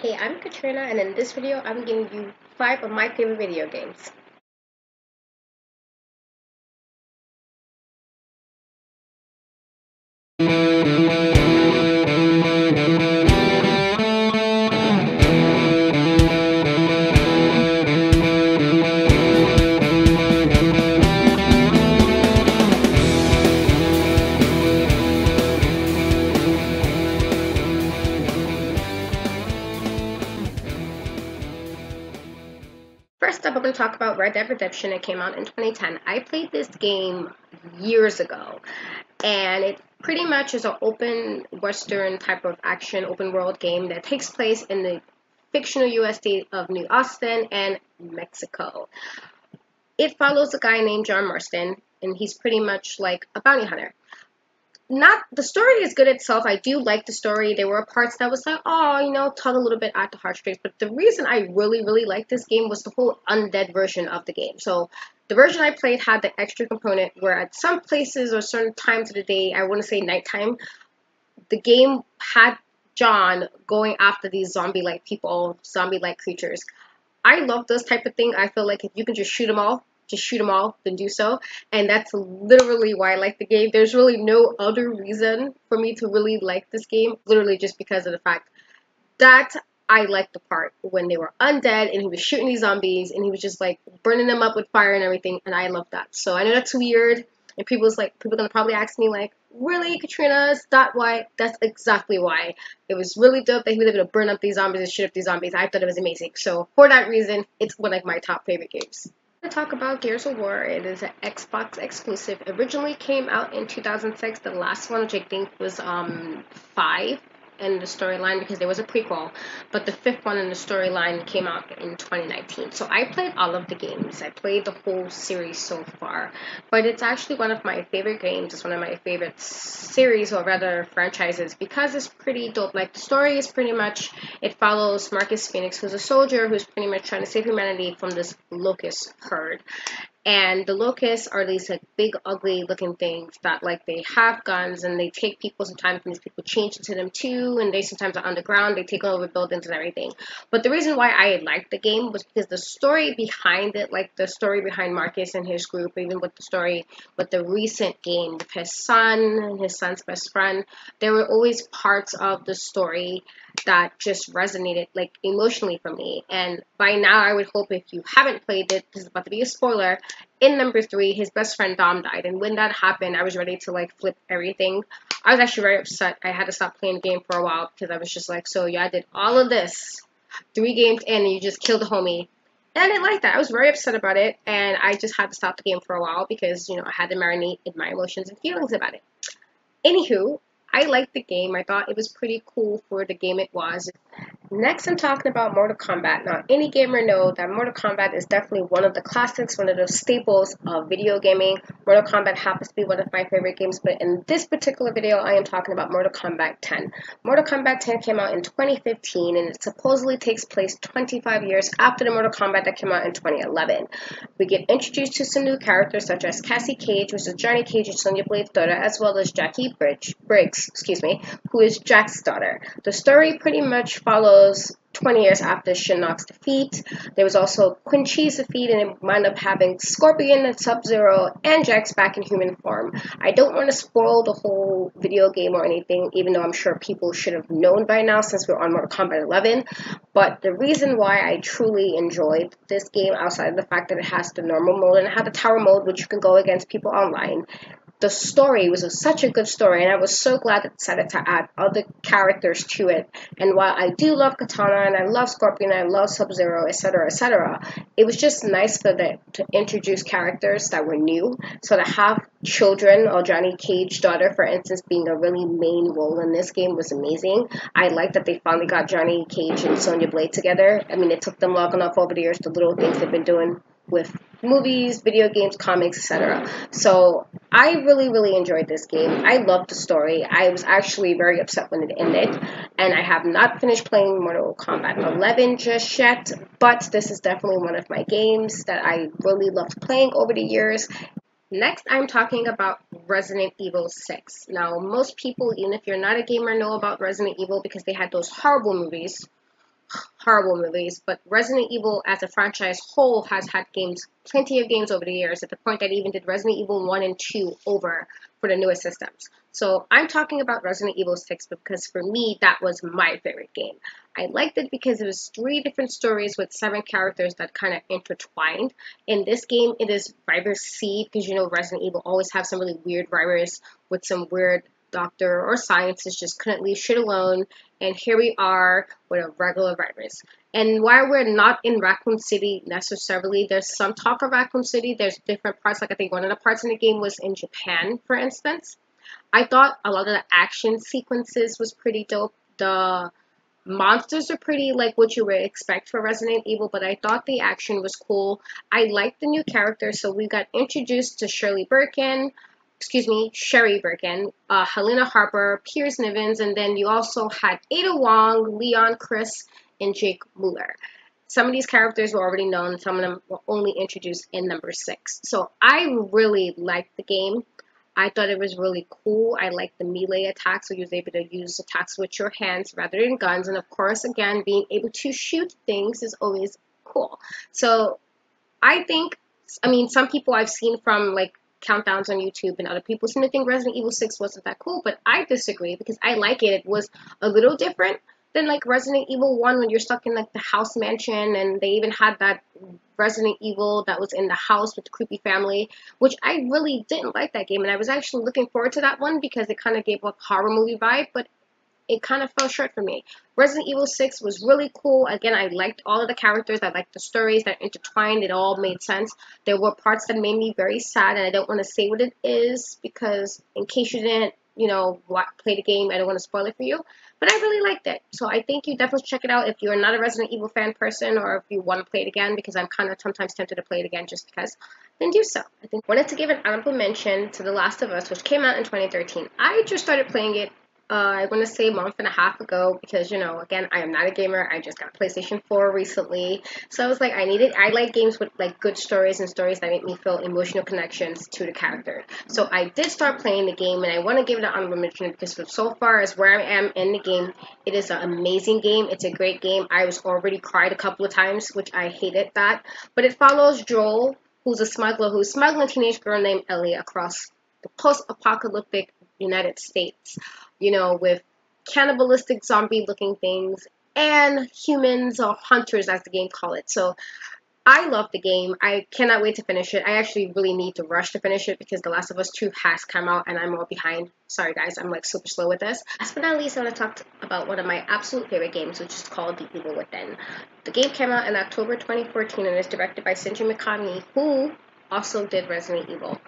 Hey, I'm Katrina and in this video I'm giving you 5 of my favorite video games. Red Dead Redemption. It came out in 2010. I played this game years ago, and it pretty much is an open Western type of action, open world game that takes place in the fictional US state of New Austin and Mexico. It follows a guy named John Marston, and he's pretty much like a bounty hunter not the story is good itself. I do like the story. There were parts that was like, oh, you know, tug a little bit at the heartstrings. But the reason I really, really liked this game was the whole undead version of the game. So the version I played had the extra component where at some places or certain times of the day, I want to say nighttime, the game had John going after these zombie-like people, zombie-like creatures. I love this type of thing. I feel like if you can just shoot them all, just shoot them all, then do so. And that's literally why I like the game. There's really no other reason for me to really like this game, literally just because of the fact that I liked the part when they were undead and he was shooting these zombies and he was just like burning them up with fire and everything, and I love that. So I know that's weird, and people's like people are gonna probably ask me like, really, Katrina's that why? That's exactly why. It was really dope that he was able to burn up these zombies and shoot up these zombies. I thought it was amazing. So for that reason, it's one of my top favorite games to talk about Gears of War. It is an Xbox exclusive. Originally came out in 2006. The last one, which I think was um five, in the storyline because there was a prequel, but the fifth one in the storyline came out in 2019. So I played all of the games. I played the whole series so far, but it's actually one of my favorite games. It's one of my favorite series, or rather franchises, because it's pretty dope. Like the story is pretty much it follows Marcus Fenix, who's a soldier who's pretty much trying to save humanity from this locust herd, and the locusts are these like big ugly looking things that like they have guns and they take people sometimes and these people change into them too and they sometimes are underground they take over buildings and everything. But the reason why i liked the game was because the story behind it like the story behind marcus and his group even with the story with the recent game with his son and his son's best friend there were always parts of the story that just resonated like emotionally for me. And by now, I would hope if you haven't played it, this is about to be a spoiler. In number three, his best friend Dom died, and when that happened, I was ready to like flip everything. I was actually very upset. I had to stop playing the game for a while because I was just like, so yeah, I did all of this, three games in, and you just killed the homie. And I didn't like that. I was very upset about it, and I just had to stop the game for a while because you know I had to marinate in my emotions and feelings about it. Anywho, I liked the game. I thought it was pretty cool for the game it was. Next, I'm talking about Mortal Kombat. Now, any gamer know that Mortal Kombat is definitely one of the classics, one of the staples of video gaming. Mortal Kombat happens to be one of my favorite games, but in this particular video, I am talking about Mortal Kombat 10. Mortal Kombat 10 came out in 2015, and it supposedly takes place 25 years after the Mortal Kombat that came out in 2011. We get introduced to some new characters such as Cassie Cage, which is Johnny Cage and Sonya Blade's daughter, as well as Jacqui Bridge, Briggs, excuse me, who is Jax daughter. The story pretty much follows was 20 years after Shinnok's defeat. There was also Quan Chi's defeat, and it wound up having Scorpion and Sub Zero and Jax back in human form. I don't want to spoil the whole video game or anything, even though I'm sure people should have known by now since we're on Mortal Kombat 11. But the reason why I truly enjoyed this game, outside of the fact that it has the normal mode and it had the tower mode, which you can go against people online, the story was a, such a good story, and I was so glad that they decided to add other characters to it. And while I do love Kitana and I love Scorpion and I love Sub Zero, etc., etc., it was just nice for them to introduce characters that were new. So to have children or Johnny Cage daughter, for instance, being a really main role in this game was amazing. I like that they finally got Johnny Cage and Sonya Blade together. I mean, it took them long enough over the years, the little things they've been doing with movies, video games, comics, etc. So I really, really enjoyed this game. I loved the story. I was actually very upset when it ended, and I have not finished playing Mortal Kombat 11 just yet, but this is definitely one of my games that I really loved playing over the years. Next, I'm talking about Resident Evil 6. Now, most people, even if you're not a gamer, know about Resident Evil because they had those horrible movies horrible movies, but Resident Evil as a franchise whole has had games, plenty of games over the years, at the point that even did Resident Evil 1 and 2 over for the newest systems. So I'm talking about Resident Evil 6 because for me, that was my favorite game. I liked it because it was three different stories with seven characters that kind of intertwined. In this game, it is Virus C because you know Resident Evil always have some really weird virus with some weird doctor or scientist just couldn't leave shit alone. And here we are with a regular virus. And while we're not in Raccoon City necessarily, there's some talk of Raccoon City. There's different parts. Like I think one of the parts in the game was in Japan, for instance. I thought a lot of the action sequences was pretty dope. The monsters are pretty like what you would expect for Resident Evil, but I thought the action was cool. I liked the new characters, so we got introduced to Shirley Birkin, excuse me, Sherry Birkin, uh, Helena Harper, Piers Nivans, and then you also had Ada Wong, Leon Chris, and Jake Muller. Some of these characters were already known, some of them were only introduced in number six. So I really liked the game. I thought it was really cool. I liked the melee attacks, so you was able to use attacks with your hands rather than guns. And of course, again, being able to shoot things is always cool. So I think, I mean, some people I've seen from like countdowns on YouTube and other people seem to think Resident Evil 6 wasn't that cool, but I disagree because I like it. It was a little different than like Resident Evil 1 when you're stuck in like the house mansion and they even had that Resident Evil that was in the house with the creepy family, which I really didn't like that game and I was actually looking forward to that one because it kind of gave a horror movie vibe, but it kind of fell short for me. Resident Evil 6 was really cool. Again, I liked all of the characters. I liked the stories that intertwined. It all made sense. There were parts that made me very sad, and I don't want to say what it is because in case you didn't, you know, play the game, I don't want to spoil it for you. But I really liked it. So I think you definitely check it out if you're not a Resident Evil fan person or if you want to play it again because I'm kind of sometimes tempted to play it again just because, then do so. I think wanted to give an honorable mention to The Last of Us, which came out in 2013. I just started playing it uh, I want to say a month and a half ago because you know again I am not a gamer. I just got PlayStation 4 recently. So I was like I needed I like games with like good stories and stories that make me feel emotional connections to the character. So I did start playing the game and I want to give it an honorable mention because so far as where I am in the game it is an amazing game. It's a great game. I was already cried a couple of times which I hated that. But it follows Joel who's a smuggler who's smuggling a teenage girl named Ellie across the post-apocalyptic United States you know, with cannibalistic zombie looking things and humans or hunters as the game call it. So I love the game. I cannot wait to finish it. I actually really need to rush to finish it because The Last of Us 2 has come out and I'm all behind. Sorry guys, I'm like super slow with this. Last but not least, I want to talk about one of my absolute favorite games, which is called The Evil Within. The game came out in October 2014 and is directed by Shinji Mikami, who also did Resident Evil.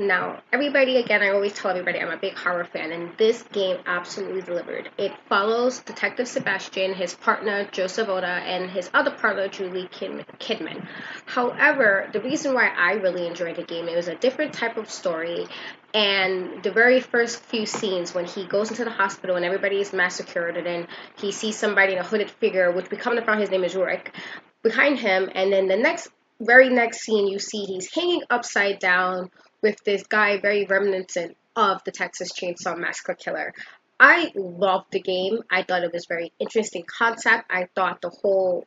Now, everybody, again, I always tell everybody I'm a big horror fan, and this game absolutely delivered. It follows Detective Sebastian, his partner Joseph Oda, and his other partner Juli Kidman. However, the reason why I really enjoyed the game, it was a different type of story, and the very first few scenes when he goes into the hospital and everybody is massacred, and then he sees somebody in a hooded figure, which we come to find his name is Rick, behind him, and then the next, very next scene, you see he's hanging upside down with this guy very reminiscent of the Texas Chainsaw Massacre killer. I loved the game. I thought it was very interesting concept. I thought the whole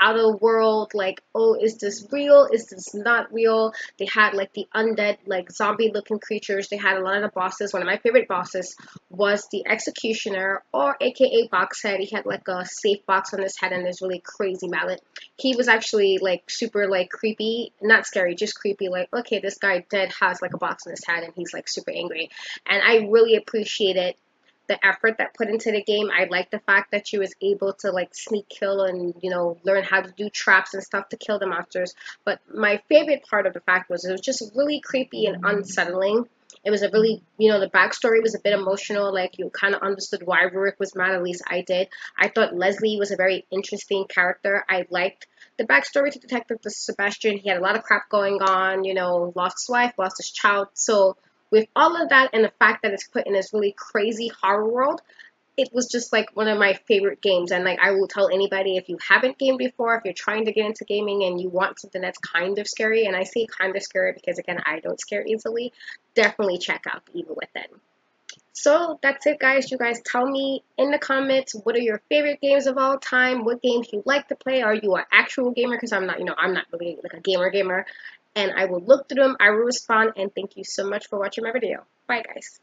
outer world like oh is this real? Is this not real? They had like the undead like zombie looking creatures. They had a lot of the bosses. One of my favorite bosses was the executioner or aka boxhead. He had like a safe box on his head and this really crazy mallet. He was actually like super like creepy. Not scary just creepy. Like okay this guy dead has like a box on his head and he's like super angry. And i really appreciated the effort that put into the game. I like the fact that she was able to like sneak kill and you know learn how to do traps and stuff to kill the monsters. But my favorite part of the fact was it was just really creepy and unsettling. It was a really, you know, the backstory was a bit emotional. Like you kind of understood why Ruvik was mad. At least I did. I thought Leslie was a very interesting character. I liked the backstory to Detective Sebastian. He had a lot of crap going on. You know, lost his wife, lost his child. So with all of that and the fact that it's put in this really crazy horror world, it was just like one of my favorite games. And like I will tell anybody if you haven't gamed before if you're trying to get into gaming and you want something that's kind of scary and I say kind of scary because again I don't scare easily definitely check out Evil Within. So that's it guys. You guys tell me in the comments what are your favorite games of all time? What games you like to play? Are you an actual gamer? Because I'm not you know I'm not really like a gamer gamer and I will look through them. I will respond and thank you so much for watching my video. Bye guys.